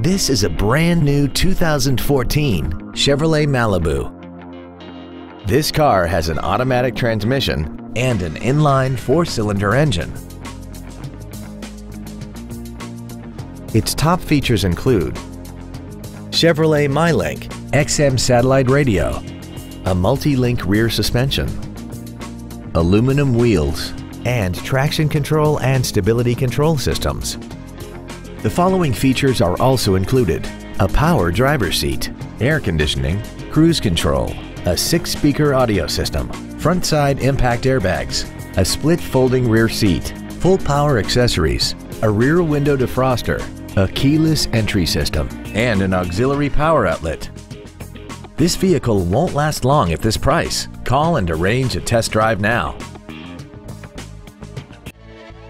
This is a brand new 2014 Chevrolet Malibu. This car has an automatic transmission and an inline four-cylinder engine. Its top features include Chevrolet MyLink XM satellite radio, a multi-link rear suspension, aluminum wheels, and traction control and stability control systems. The following features are also included. A power driver's seat, air conditioning, cruise control, a six-speaker audio system, front side impact airbags, a split folding rear seat, full power accessories, a rear window defroster, a keyless entry system, and an auxiliary power outlet. This vehicle won't last long at this price. Call and arrange a test drive now.